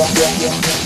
yeah, yeah, yeah.